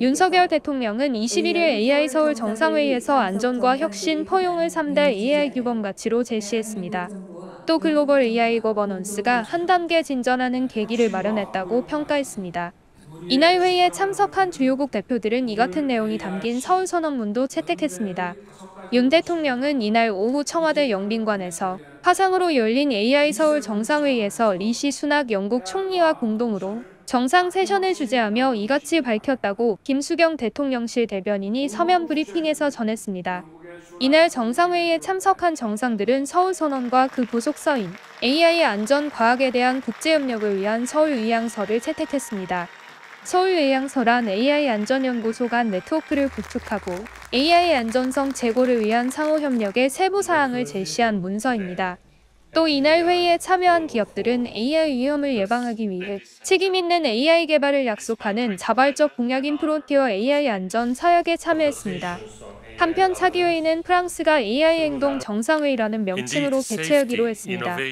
윤석열 대통령은 21일 AI 서울 정상회의에서 안전과 혁신, 포용을 3대 AI 규범 가치로 제시했습니다. 또 글로벌 AI 거버넌스가 한 단계 진전하는 계기를 마련했다고 평가했습니다. 이날 회의에 참석한 주요국 대표들은 이 같은 내용이 담긴 서울 선언문도 채택했습니다. 윤 대통령은 이날 오후 청와대 영빈관에서 화상으로 열린 AI 서울 정상회의에서 리시 수낙 영국 총리와 공동으로 정상 세션을 주재하며 이같이 밝혔다고 김수경 대통령실 대변인이 서면 브리핑에서 전했습니다. 이날 정상회의에 참석한 정상들은 서울선언과 그 부속서인 AI 안전 과학에 대한 국제협력을 위한 서울의향서를 채택했습니다. 서울의향서란 AI 안전연구소 간 네트워크를 구축하고 AI 안전성 제고를 위한 상호협력의 세부 사항을 제시한 문서입니다. 또 이날 회의에 참여한 기업들은 AI 위험을 예방하기 위해 책임 있는 AI 개발을 약속하는 자발적 공약인 프론티어 AI 안전 사약에 참여했습니다. 한편 차기회의는 프랑스가 AI 행동 정상회의라는 명칭으로 개최하기로 했습니다.